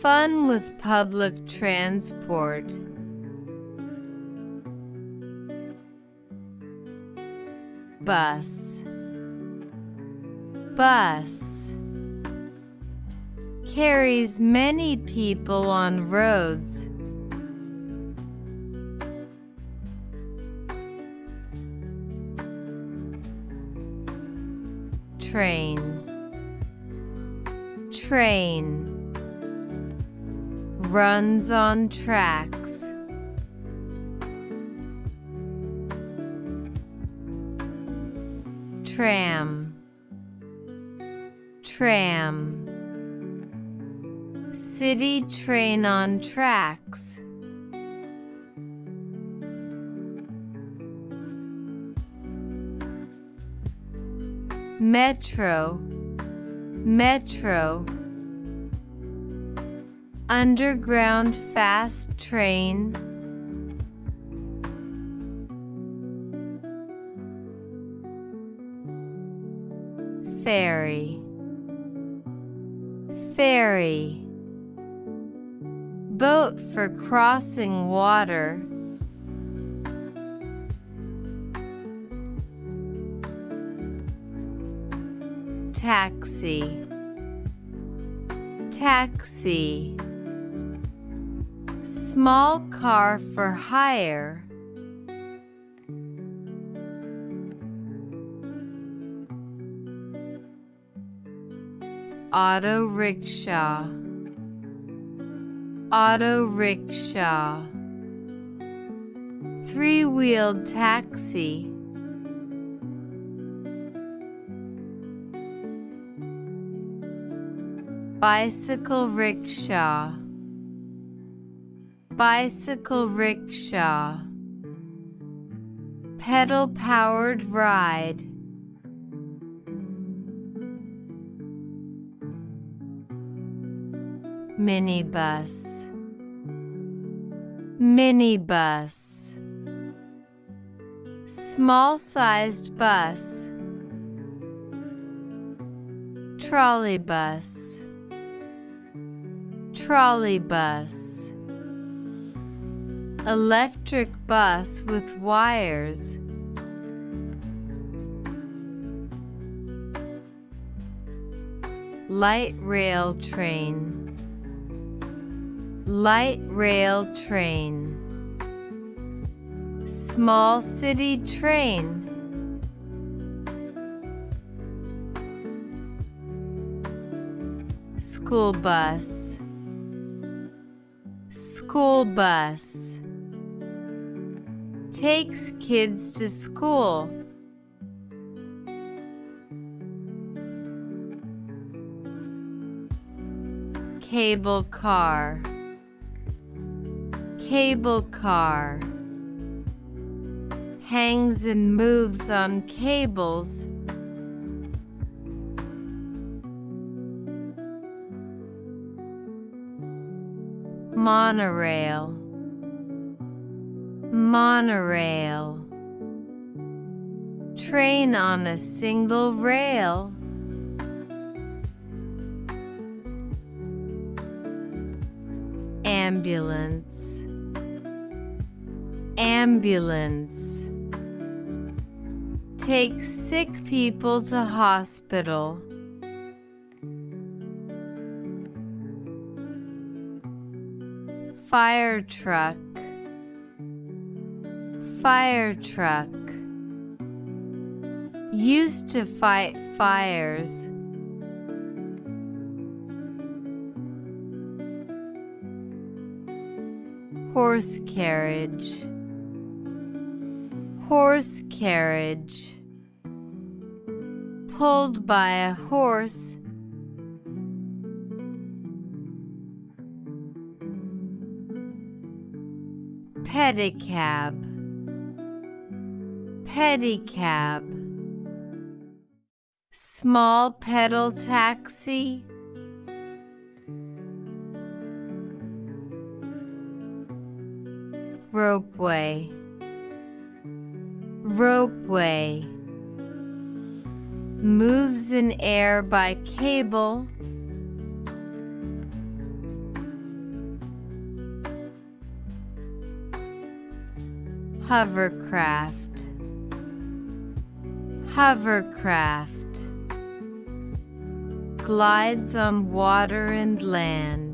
Fun with public transport. Bus. Bus. Carries many people on roads. Train. Train. Runs on tracks. Tram. Tram. City train on tracks. Metro. Metro. Underground fast train. Ferry. Ferry. Boat for crossing water. Taxi. Taxi. Small car for hire. Auto rickshaw. Auto rickshaw. Three wheeled taxi. Bicycle rickshaw. Bicycle rickshaw. Pedal powered ride. Minibus. Minibus. Small sized bus. trolley bus, Trolleybus. Trolleybus. Electric bus with wires. Light rail train. Light rail train. Small city train. School bus. School bus. Takes kids to school. Cable car. Cable car. Hangs and moves on cables. Monorail. Monorail. Train on a single rail. Ambulance. Ambulance. Take sick people to hospital. Fire truck. Fire truck. Used to fight fires. Horse carriage. Horse carriage. Pulled by a horse. Pedicab pedicab. Small pedal taxi. Ropeway. Ropeway. Moves in air by cable. Hovercraft. Hovercraft. Glides on water and land.